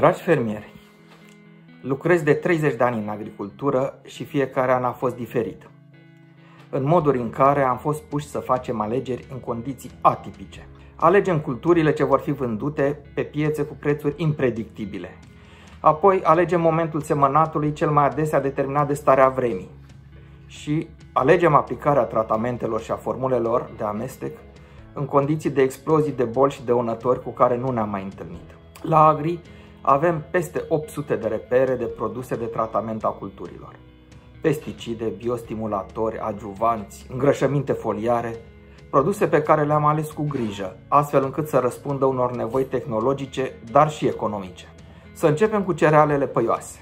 Dragi fermieri, lucrez de 30 de ani în agricultură și fiecare an a fost diferit. În moduri în care am fost puși să facem alegeri în condiții atipice. Alegem culturile ce vor fi vândute pe piețe cu prețuri impredictibile. Apoi alegem momentul semănatului cel mai adesea determinat de starea vremii. Și alegem aplicarea tratamentelor și a formulelor de amestec în condiții de explozii de boli și dăunători cu care nu ne-am mai întâlnit. La Agri avem peste 800 de repere de produse de tratament a culturilor. Pesticide, biostimulatori, adjuvanți, îngrășăminte foliare, produse pe care le-am ales cu grijă, astfel încât să răspundă unor nevoi tehnologice, dar și economice. Să începem cu cerealele păioase.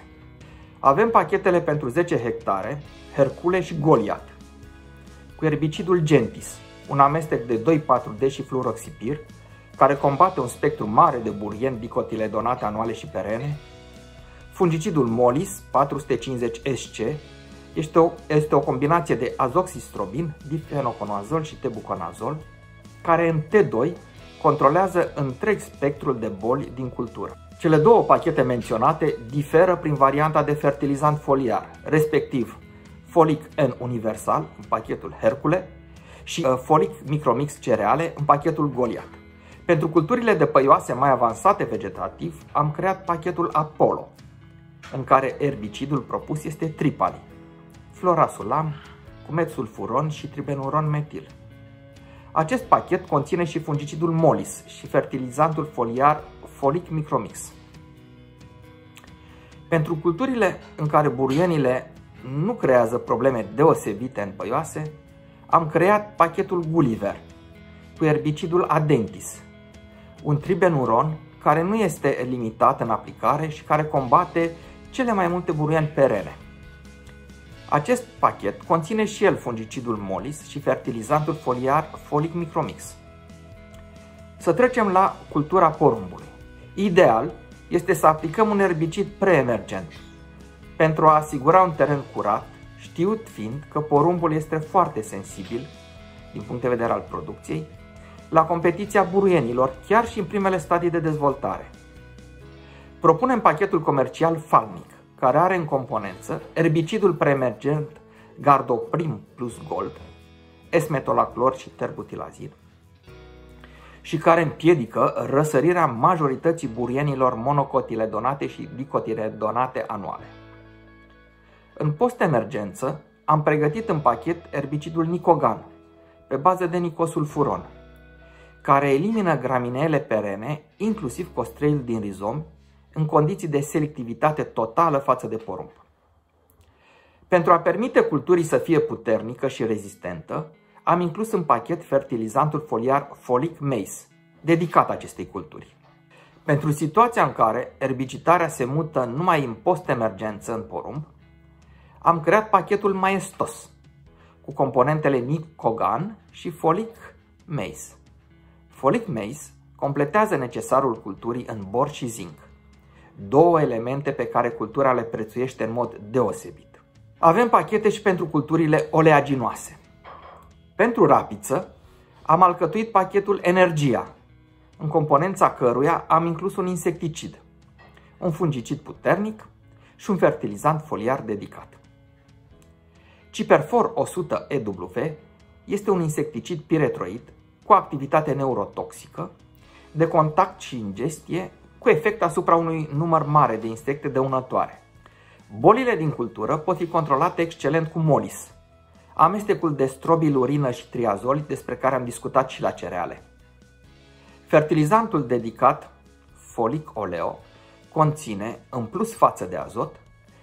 Avem pachetele pentru 10 hectare, Hercule și Goliat, cu erbicidul Gentis, un amestec de 2,4D și fluroxipir, care combate un spectru mare de burieni dicotiledonate anuale și perene. Fungicidul Molis 450 SC este o, este o combinație de azoxistrobin, difenoconazol și tebuconazol, care în T2 controlează întreg spectrul de boli din cultură. Cele două pachete menționate diferă prin varianta de fertilizant foliar, respectiv Folic N Universal în pachetul Hercule și uh, Folic Micromix Cereale în pachetul Goliath. Pentru culturile de păioase mai avansate vegetativ, am creat pachetul Apollo, în care erbicidul propus este tripali, florasulam, furon și tribenuron metil. Acest pachet conține și fungicidul Molis și fertilizantul foliar Folic Micromix. Pentru culturile în care buruienile nu creează probleme deosebite în păioase, am creat pachetul Gulliver cu erbicidul Adentis, un tribenuron care nu este limitat în aplicare și care combate cele mai multe buruieni perene. Acest pachet conține și el fungicidul Molis și fertilizantul foliar Folic Micromix. Să trecem la cultura porumbului. Ideal este să aplicăm un erbicid preemergent pentru a asigura un teren curat, știut fiind că porumbul este foarte sensibil din punct de vedere al producției la competiția buruienilor, chiar și în primele stadii de dezvoltare. Propunem pachetul comercial Falmic, care are în componență erbicidul preemergent Gardoprim plus Gold, esmetolaclor și terbutilazid, și care împiedică răsărirea majorității burienilor monocotiledonate și dicotiledonate anuale. În post-emergență am pregătit în pachet erbicidul Nicogan, pe bază de nicosulfuron, care elimină gramineele perene, inclusiv costreil din rizom, în condiții de selectivitate totală față de porumb. Pentru a permite culturii să fie puternică și rezistentă, am inclus în pachet fertilizantul foliar Folic Mace, dedicat acestei culturi. Pentru situația în care erbicitarea se mută numai în post-emergență în porumb, am creat pachetul Maestos, cu componentele Nicogan și Folic Mace. Folic Mace completează necesarul culturii în bor și zinc, două elemente pe care cultura le prețuiește în mod deosebit. Avem pachete și pentru culturile oleaginoase. Pentru rapiță am alcătuit pachetul Energia, în componența căruia am inclus un insecticid, un fungicid puternic și un fertilizant foliar dedicat. Ciperfor 100 EW este un insecticid piretroid cu activitate neurotoxică, de contact și ingestie, cu efect asupra unui număr mare de insecte dăunătoare. Bolile din cultură pot fi controlate excelent cu molis, amestecul de strobilurină și triazol despre care am discutat și la cereale. Fertilizantul dedicat, folic oleo, conține, în plus față de azot,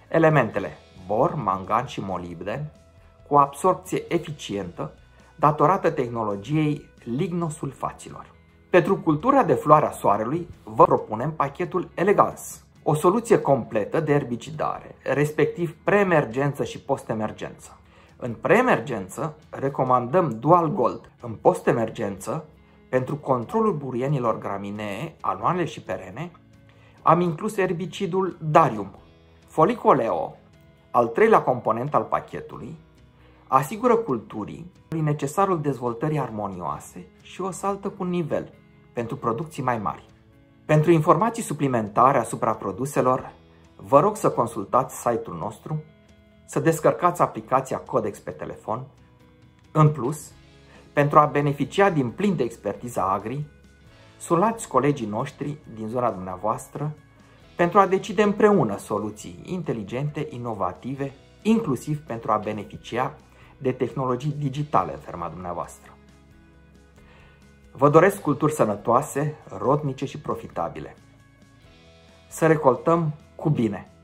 elementele bor, mangan și molibden, cu absorpție eficientă, datorată tehnologiei lignosulfaților. Pentru cultura de floarea soarelui vă propunem pachetul Elegans, o soluție completă de erbicidare, respectiv preemergență și postemergență. În preemergență recomandăm Dual Gold, în postemergență, pentru controlul burienilor graminee, anuale și perene, am inclus erbicidul Darium, Folicoleo, al treilea component al pachetului, asigură culturii necesarul dezvoltării armonioase și o saltă cu nivel pentru producții mai mari. Pentru informații suplimentare asupra produselor, vă rog să consultați site-ul nostru, să descărcați aplicația Codex pe telefon. În plus, pentru a beneficia din plin de expertiza Agri, sulați colegii noștri din zona dumneavoastră pentru a decide împreună soluții inteligente, inovative, inclusiv pentru a beneficia de tehnologii digitale în ferma dumneavoastră. Vă doresc culturi sănătoase, rodnice și profitabile. Să recoltăm cu bine!